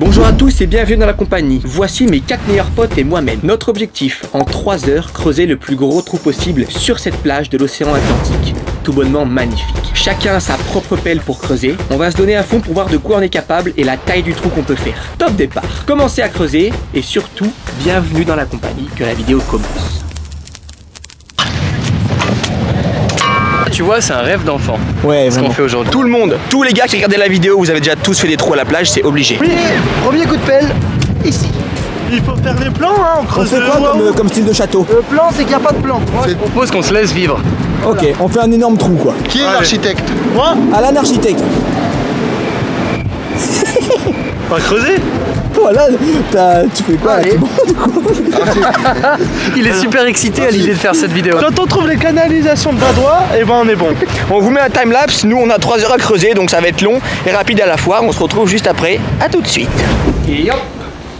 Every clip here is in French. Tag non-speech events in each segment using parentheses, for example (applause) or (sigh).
Bonjour à tous et bienvenue dans la compagnie. Voici mes 4 meilleurs potes et moi-même. Notre objectif, en 3 heures, creuser le plus gros trou possible sur cette plage de l'océan Atlantique. Tout bonnement magnifique. Chacun a sa propre pelle pour creuser. On va se donner à fond pour voir de quoi on est capable et la taille du trou qu'on peut faire. Top départ. Commencez à creuser et surtout, bienvenue dans la compagnie. Que la vidéo commence. Tu vois, c'est un rêve d'enfant. Ouais, Ce qu'on fait aujourd'hui. Tout le monde, tous les gars qui regardaient la vidéo, vous avez déjà tous fait des trous à la plage, c'est obligé. Premier, premier coup de pelle, ici. Il faut faire les plans, hein, on On creuse fait le quoi comme, euh, comme style de château Le plan, c'est qu'il n'y a pas de plan. Je propose qu'on se laisse vivre. Ok, on fait un énorme trou quoi. Qui est l'architecte Moi Alan architecte. On va creuser Voilà, t'as- tu fais quoi là, Allez. (laughs) Il est super excité à l'idée de faire cette vidéo. Quand on trouve les canalisations de Badois, et ben on est bon. On vous met un timelapse, nous on a 3 heures à creuser, donc ça va être long et rapide à la fois. On se retrouve juste après. À tout de suite. Et hop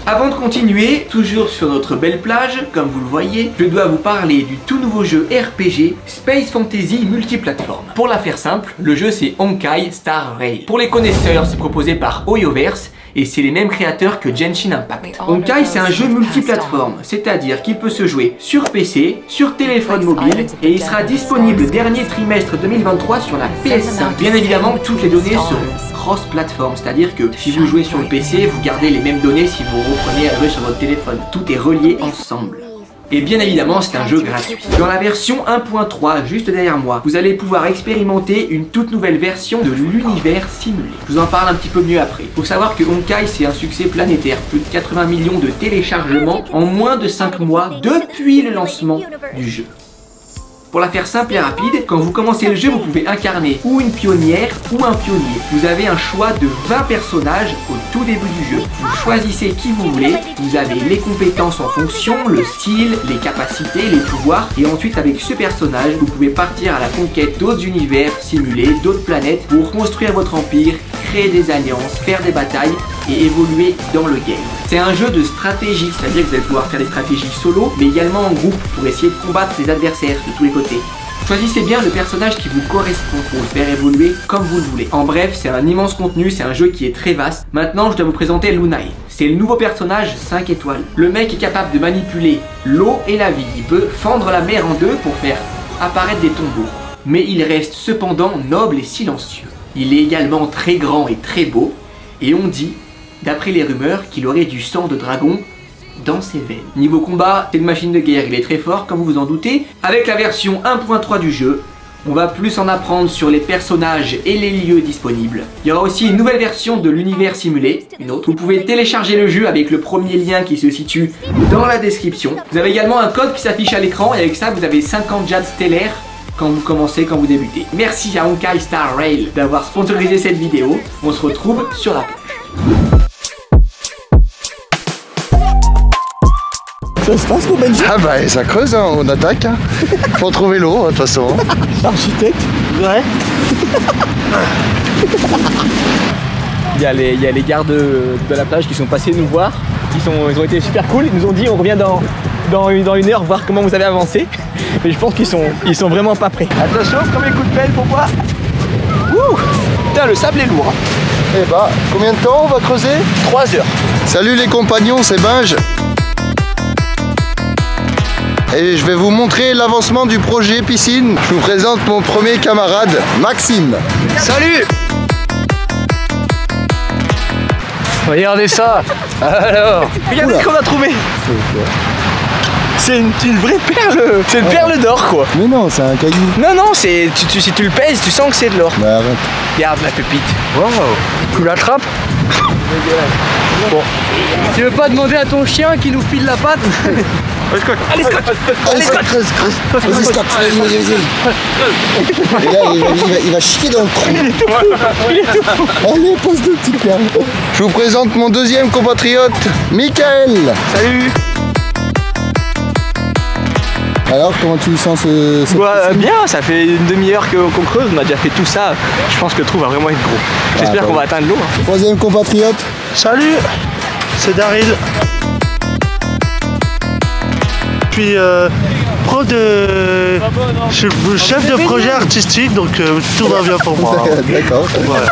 avant de continuer, toujours sur notre belle plage, comme vous le voyez, je dois vous parler du tout nouveau jeu RPG Space Fantasy Multiplateforme. Pour la faire simple, le jeu c'est Honkai Star Rail. Pour les connaisseurs, c'est proposé par Oyoverse et c'est les mêmes créateurs que Genshin Impact. Honkai c'est un jeu multiplateforme, c'est-à-dire qu'il peut se jouer sur PC, sur téléphone mobile et il sera disponible dernier trimestre 2023 sur la PS5. Bien évidemment, toutes les données seront cross-platform, c'est-à-dire que si vous jouez sur le PC, vous gardez les mêmes données si vous reprenez à jouer sur votre téléphone. Tout est relié ensemble. Et bien évidemment, c'est un jeu gratuit. Dans la version 1.3, juste derrière moi, vous allez pouvoir expérimenter une toute nouvelle version de l'univers simulé. Je vous en parle un petit peu mieux après. Faut savoir que Honkai, c'est un succès planétaire. Plus de 80 millions de téléchargements en moins de 5 mois depuis le lancement du jeu. Pour la faire simple et rapide, quand vous commencez le jeu, vous pouvez incarner ou une pionnière ou un pionnier. Vous avez un choix de 20 personnages au tout début du jeu. Vous choisissez qui vous voulez, vous avez les compétences en fonction, le style, les capacités, les pouvoirs, et ensuite avec ce personnage, vous pouvez partir à la conquête d'autres univers simulés, d'autres planètes, pour construire votre empire, créer des alliances, faire des batailles et évoluer dans le game. C'est un jeu de stratégie, c'est-à-dire que vous allez pouvoir faire des stratégies solo, mais également en groupe pour essayer de combattre les adversaires de tous les côtés. Choisissez bien le personnage qui vous correspond pour le faire évoluer comme vous le voulez. En bref, c'est un immense contenu, c'est un jeu qui est très vaste. Maintenant, je dois vous présenter Lunai. C'est le nouveau personnage 5 étoiles. Le mec est capable de manipuler l'eau et la vie. Il peut fendre la mer en deux pour faire apparaître des tombeaux. Mais il reste cependant noble et silencieux. Il est également très grand et très beau. Et on dit, d'après les rumeurs, qu'il aurait du sang de dragon dans ses veines. Niveau combat, c'est une machine de guerre, il est très fort comme vous vous en doutez. Avec la version 1.3 du jeu, on va plus en apprendre sur les personnages et les lieux disponibles. Il y aura aussi une nouvelle version de l'univers simulé, une autre. Vous pouvez télécharger le jeu avec le premier lien qui se situe dans la description. Vous avez également un code qui s'affiche à l'écran et avec ça vous avez 50 jades stellaires quand vous commencez, quand vous débutez. Merci à Honkai Star Rail d'avoir sponsorisé cette vidéo. On se retrouve sur la plage. Ça se passe pour Benji? Ah bah ça creuse, hein, on attaque. Hein. Faut trouver l'eau, hein, de toute façon. (laughs) Architecte Ouais. Il y, a les, il y a les gardes de, de la plage qui sont passés nous voir. Ils, sont, ils ont été super cool. Ils nous ont dit on revient dans, dans, une, dans une heure voir comment vous avez avancé. Mais je pense qu'ils sont, ils sont vraiment pas prêts. Attention, premier coup de pelle pour moi. Ouh Putain, le sable est lourd. Eh bah, combien de temps on va creuser? 3 heures. Salut les compagnons, c'est Binge. Et je vais vous montrer l'avancement du projet piscine. Je vous présente mon premier camarade, Maxime. Salut Regardez ça Alors Regardez ce qu'on a trouvé C'est une, une vraie perle C'est une perle d'or quoi Mais non, c'est un caillou. Non non, c'est tu, tu- si tu le pèses, tu sens que c'est de l'or. Bah arrête. Regarde la pépite. Wow Tu l'attrapes Bon. Tu veux pas demander à ton chien qui nous file la patte (laughs) Allez Scott Allez, Scott, creuse, creuse. Vas-y, Scott, vas-y, vas-y, vas-y. Et là, il va, il va- il va chier dans le trou. Allez, pose deux petites perles. Je vous présente mon deuxième compatriote, Michael. Salut Alors, comment tu sens ce. cette Bah, bien, ça fait une demi-heure que- qu'on creuse, on a déjà fait tout ça. Je pense que le trou va vraiment être gros. J'espère bah qu'on va atteindre l'eau. hein. Troisième compatriote. Salut, c'est Daryl. Depuis euh, pro de. Je suis chef de projet artistique, donc euh, tout va bien pour moi. (laughs) D'accord. Voilà.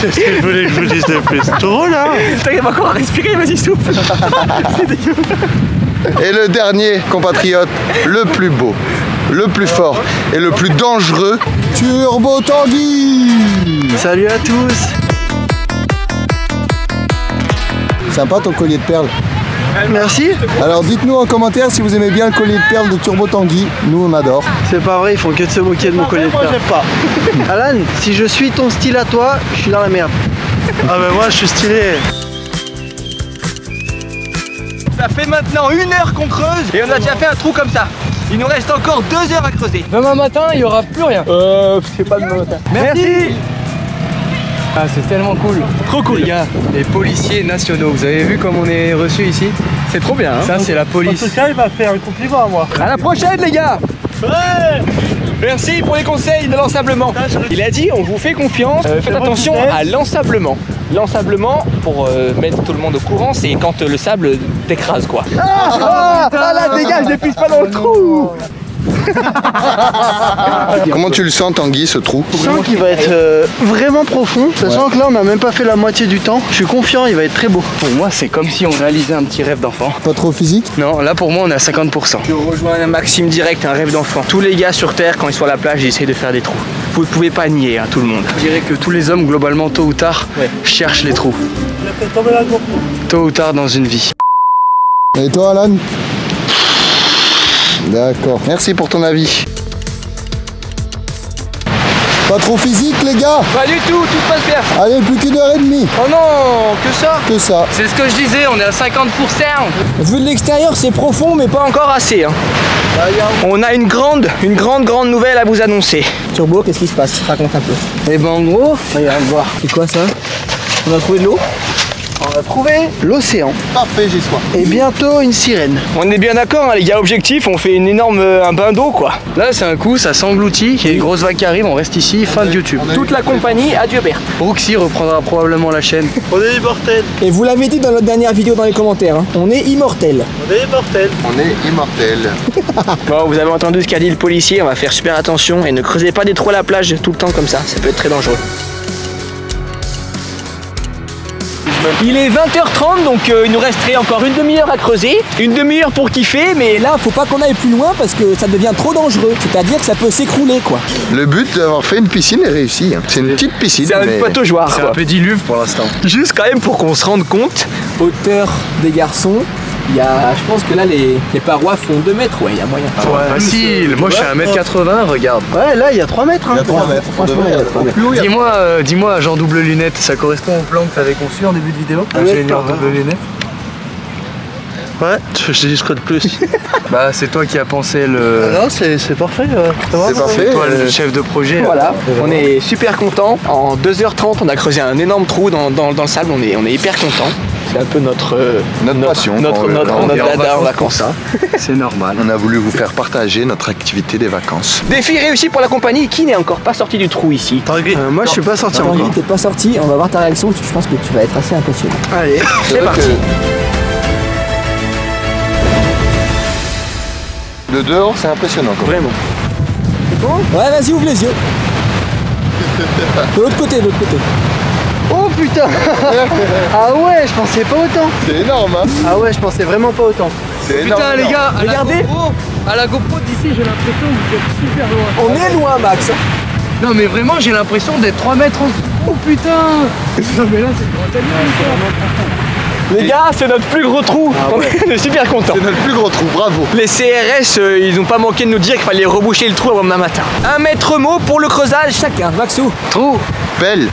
Qu'est-ce que vous voulez que je vous dise de plus? Tout roule, hein T'arrives encore à respirer, vas-y souffle. (laughs) Et le dernier compatriote, le plus beau, le plus fort et le plus dangereux, Turbo Tanguy Salut à tous Sympa ton collier de perles. Merci Alors dites-nous en commentaire si vous aimez bien le collier de perles de Turbo Tanguy. Nous on adore. C'est pas vrai, ils font que de se moquer de mon collier de perles. pas. Alan, si je suis ton style à toi, je suis dans la merde. Ah bah moi je suis stylé. Ça fait maintenant une heure qu'on creuse et on a déjà fait un trou comme ça. Il nous reste encore deux heures à creuser. Demain matin, il y aura plus rien. Euh, c'est pas demain matin. Merci. Ah, c'est tellement cool. Trop cool. Les gars, les policiers nationaux, vous avez vu comme on est reçus ici? C'est trop bien. Hein Ça, c'est la police. cas, il va faire un compliment à moi. à la prochaine les gars. Merci pour les conseils de l'ensablement. Il a dit on vous fait confiance, euh, faites attention à l'ensablement. L'ensablement, pour euh, mettre tout le monde au courant, c'est quand euh, le sable t'écrase quoi. Ah, ah, là dégage, ne pisse pas dans le trou (laughs) Comment tu le sens Tanguy ce trou Je sens qu'il va être euh, vraiment profond, sachant que là on n'a même pas fait la moitié du temps. Je suis confiant, il va être très beau. Pour moi, c'est comme si on réalisait un petit rêve d'enfant. Pas trop physique Non, là pour moi, on est à 50%. Je rejoins un Maxime direct, un rêve d'enfant. Tous les gars sur Terre, quand ils sont à la plage, ils essayent de faire des trous. Vous ne pouvez pas nier, hein, tout le monde. Je dirais que tous les hommes, globalement, tôt ou tard, Ouais. cherchent les trous. Tôt ou tard dans une vie. Et toi Alan? D'accord. Merci pour ton avis. Pas trop physique les gars? Pas du tout, tout se passe bien. Allez, plus qu'une heure et demie Oh non, que ça que ça. C'est ce que je disais, on est à 50%. Vu de l'extérieur, c'est profond, mais pas encore assez. hein. On a une grande, une grande, grande nouvelle à vous annoncer. Turbo, qu'est-ce qui se passe? Raconte un peu. Et ben en gros, regarde voir. C'est quoi ça? On a trouvé de l'eau? On a trouvé l'océan Parfait, j'y sois. et bientôt une sirène. On est bien d'accord, hein, les gars. Objectif, on fait une énorme, euh, un bain d'eau, quoi. Là, c'est un coup, ça s'engloutit, il y a une grosse vague qui arrive, on reste ici, fin de YouTube. Toute la compagnie, adieu Berthe. Brooksy reprendra probablement la chaîne. (laughs) On est immortel, Et vous l'avez dit dans notre dernière vidéo dans les commentaires, hein, on est immortel. on est immortel. On est immortel. (laughs) Bon, vous avez entendu ce qu'a dit le policier, on va faire super attention et ne creusez pas des trous à la plage tout le temps comme ça, ça peut être très dangereux. Il est 20h30 donc euh, il nous resterait encore une demi-heure à creuser, une demi-heure pour kiffer mais là faut pas qu'on aille plus loin parce que ça devient trop dangereux, c'est-à-dire que ça peut s'écrouler quoi. Le but d'avoir fait une piscine est réussi. hein. C'est une petite piscine. C'est un mais- pataugeoire C'est un quoi. peu diluve pour l'instant. Juste quand même pour qu'on se rende compte, hauteur des garçons, il y a, je pense que là les, les parois font 2 mètres, ouais il y a moyen. Facile, moi je suis à 1m80, regarde. Ouais, là il y a 3 mètres. Hein. Il y a 3 mètres. y a- Dis-moi, euh, dis-moi, Jean double lunette, ça correspond au plan que t'avais conçu en début de vidéo? Ingénieur double lunette Ouais, je dis ce de plus. (laughs) (laughs) Bah c'est toi qui as pensé le... non, c'est c'est parfait. euh, C'est parfait. Toi euh, le chef de projet. Voilà, on est super content. En 2h30, on a creusé un énorme trou dans, dans- dans le sable, on est, on est hyper content. C'est un peu notre, euh, Notre passion, notre, notre, on notre en dada en vacances. vacances. (laughs) C'est normal. On a voulu vous faire partager notre activité des vacances. Défi réussi pour la compagnie qui n'est encore pas sorti du trou ici. Euh, moi je suis pas sorti encore. t'es pas sorti, on va voir ta réaction, je pense que tu vas être assez impressionné. Allez. C'est parti. que De dehors, c'est impressionnant. Quoi. Vraiment. Ouais, vas-y, ouvre les yeux. De l'autre côté, de l'autre côté. Oh putain (laughs) Ah ouais, je pensais pas autant. C'est énorme, hein Ah ouais, je pensais vraiment pas autant. C'est énorme. Putain les gars, à la Regardez. GoPro, à la GoPro d'ici j'ai l'impression que vous êtes super loin. On est loin, Max. Non mais vraiment j'ai l'impression d'être 3 mètres en dessous. Oh putain Non mais là c'est tellement Les gars, c'est notre plus gros trou. (laughs) on est super contents. C'est notre plus gros trou, bravo. Les CRS, euh, ils ont pas manqué de nous dire qu'il fallait reboucher le trou avant demain matin. Un mètre mot pour le creusage chacun. Maxou. Trou, Belle.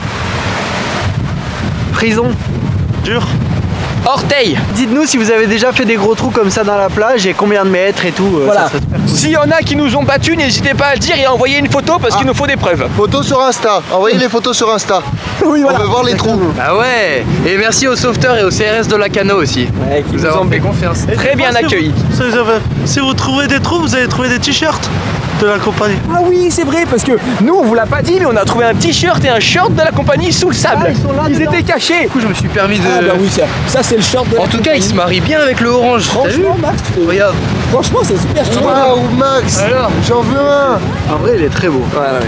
Prison. Dur. Orteil. Dites-nous si vous avez déjà fait des gros trous comme ça dans la plage et combien de mètres et tout. euh, Voilà. ça serait super. S'il y en a qui nous ont battus, n'hésitez pas à le dire et à envoyer une photo parce qu'il nous faut des preuves. Photos sur Insta. Envoyez les photos sur Insta. (laughs) Oui, On veut voir les trous. Ah ouais Et merci aux sauveteurs et au CRS de la Cano aussi. Ouais, qui Nous nous ont fait confiance. Très bien Si vous- accueilli. Si vous, avez- si vous trouvez des trous, vous allez trouver des t-shirts. De la compagnie. Ah oui, c'est vrai, parce que nous, on vous l'a pas dit, mais on a trouvé un t-shirt et un short de la compagnie sous le sable. Ah, ils sont là Ils dedans. étaient cachés. Du coup, je me suis permis de. Ah bah oui, ça, ça c'est le short de la En tout cas, il se marie bien avec le orange. Franchement, Max, tu- Regarde. franchement, c'est super. Waouh, Max Alors J'en veux un En vrai, il est très beau. Ouais, ouais.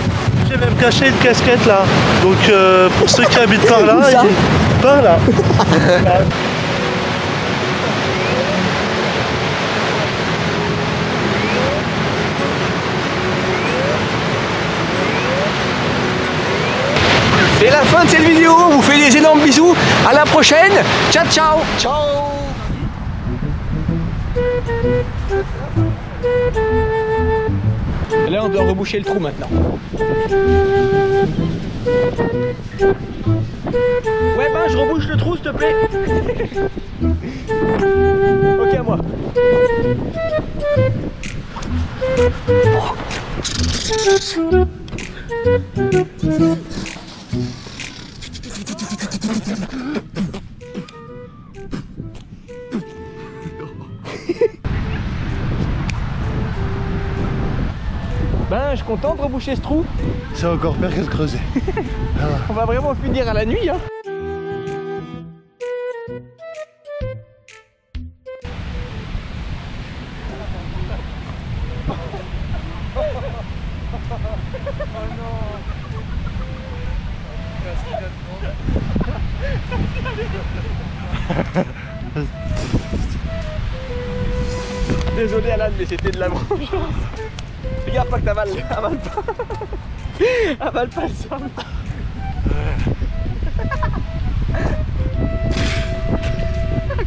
J'ai même caché une casquette là. Donc euh, pour ceux qui habitent (laughs) par là, il est par là. (laughs) C'est fin de cette vidéo, on vous fait des énormes bisous, à la prochaine, ciao ciao. Ciao. Là on doit reboucher le trou maintenant. Ouais ben je rebouche le trou s'il te plaît. (laughs) Ok à moi Ben je suis content de reboucher ce trou, C'est encore pire que de creuser. (laughs) on va vraiment finir à la nuit hein c'était de la vengeance. Regarde pas que t'avales, (laughs) avale pas. avale pas le sol.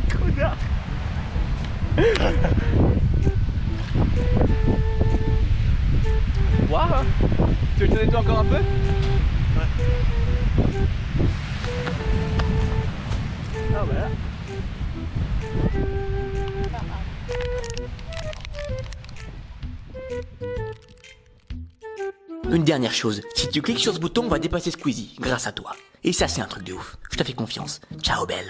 Connard. Voir hein Tu veux te nettoie encore un peu? Ah voilà. Une dernière chose, si tu cliques sur ce bouton, on va dépasser Squeezie, grâce à toi. Et ça, c'est un truc de ouf. Je te fais confiance. Ciao, belle.